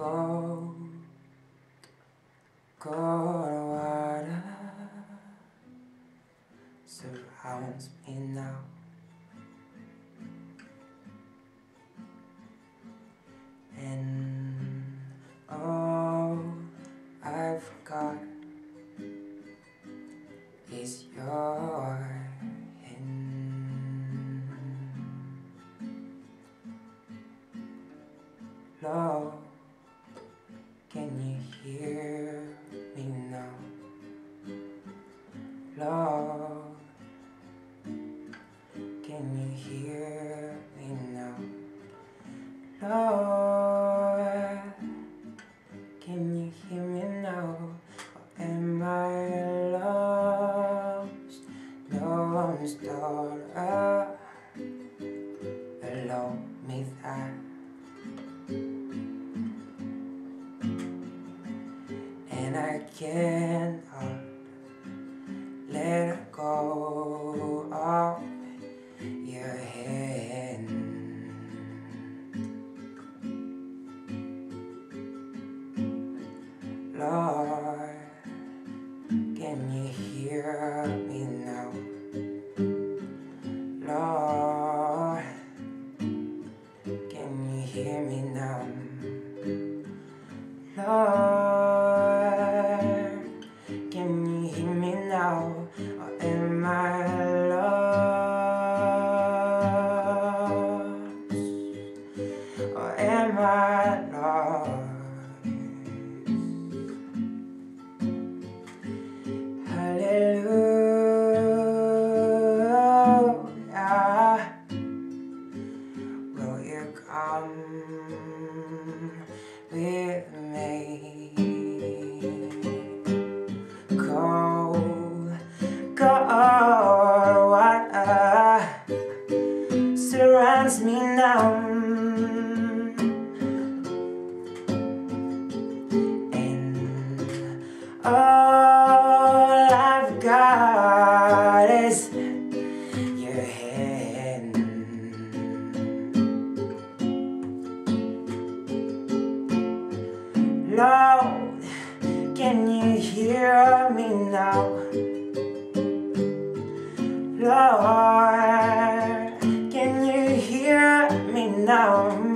cold, cold water surrounds me now. And all I've got is your. Love, hear me now? Lord, can you hear me now? Lord, And I cannot let go of your hand. Lord, can you hear me now? Lord, can you hear me now? Lord, come with me? Cold, cold water surrounds me now. And all Lord, can you hear me now? Lord, can you hear me now?